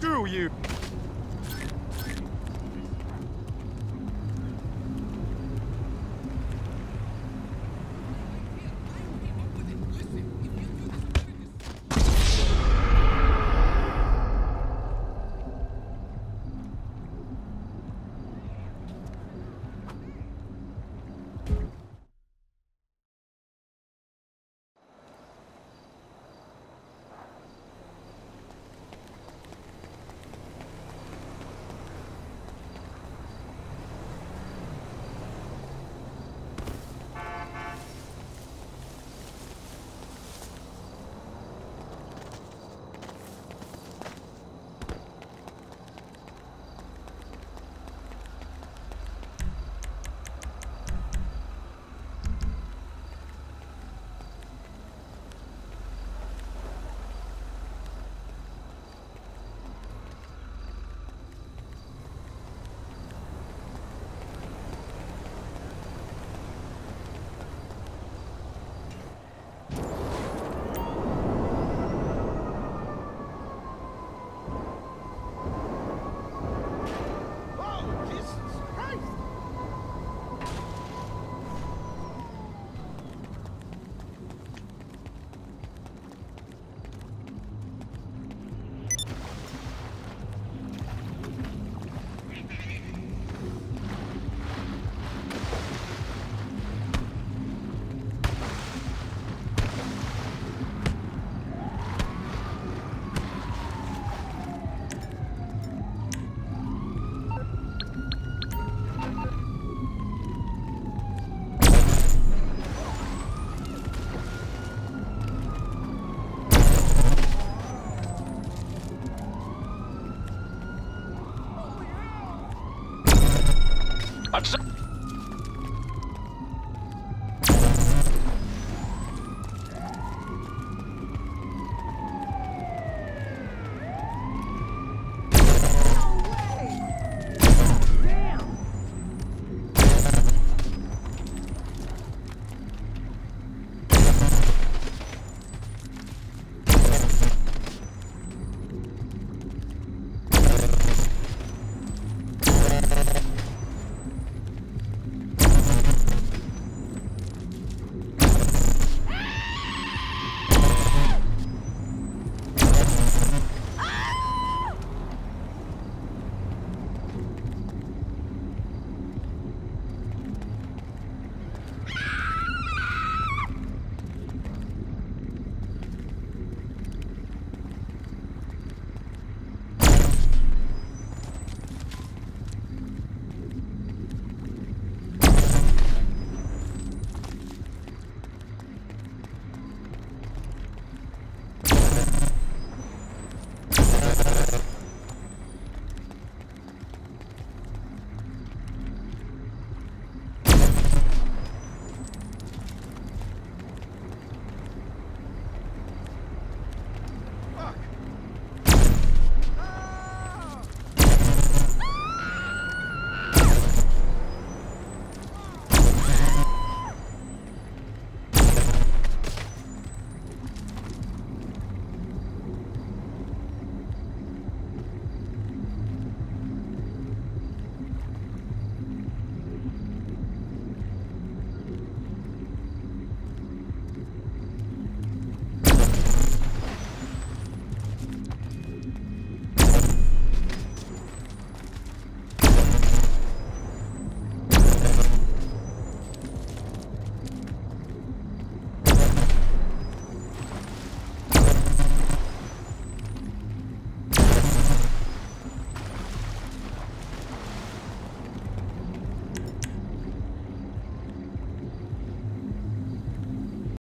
Screw you! I'm